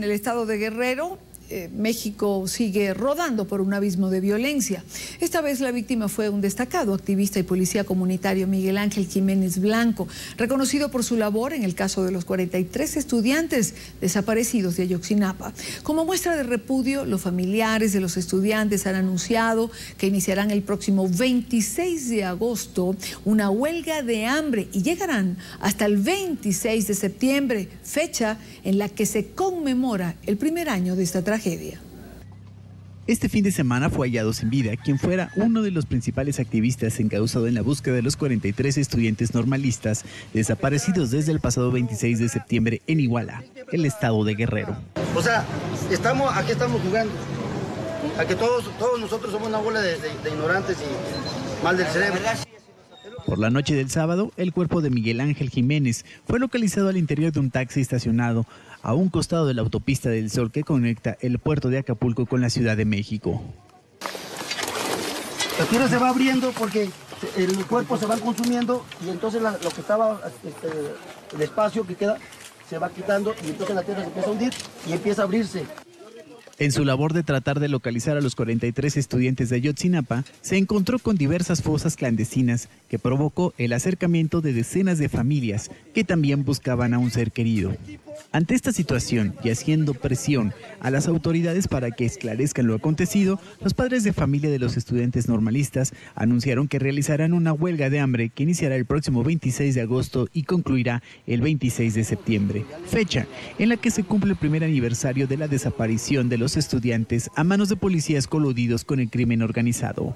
En el estado de Guerrero, eh, México sigue rodando por un abismo de violencia. Esta vez la víctima fue un destacado activista y policía comunitario Miguel Ángel Jiménez Blanco, reconocido por su labor en el caso de los 43 estudiantes desaparecidos de Ayotzinapa. Como muestra de repudio, los familiares de los estudiantes han anunciado que iniciarán el próximo 26 de agosto una huelga de hambre y llegarán hasta el 26 de septiembre, fecha en la que se conmemora el primer año de esta tragedia tragedia. Este fin de semana fue hallado sin vida quien fuera uno de los principales activistas encausado en la búsqueda de los 43 estudiantes normalistas desaparecidos desde el pasado 26 de septiembre en Iguala, el estado de Guerrero. O sea, estamos, aquí estamos jugando. A que todos, todos nosotros somos una bola de, de ignorantes y mal del cerebro. Por la noche del sábado, el cuerpo de Miguel Ángel Jiménez fue localizado al interior de un taxi estacionado a un costado de la autopista del Sol que conecta el puerto de Acapulco con la Ciudad de México. La tierra se va abriendo porque el cuerpo se va consumiendo y entonces lo que estaba, este, el espacio que queda, se va quitando y entonces la tierra se empieza a hundir y empieza a abrirse. En su labor de tratar de localizar a los 43 estudiantes de Ayotzinapa, se encontró con diversas fosas clandestinas que provocó el acercamiento de decenas de familias que también buscaban a un ser querido. Ante esta situación y haciendo presión a las autoridades para que esclarezcan lo acontecido, los padres de familia de los estudiantes normalistas anunciaron que realizarán una huelga de hambre que iniciará el próximo 26 de agosto y concluirá el 26 de septiembre, fecha en la que se cumple el primer aniversario de la desaparición de los estudiantes a manos de policías coludidos con el crimen organizado.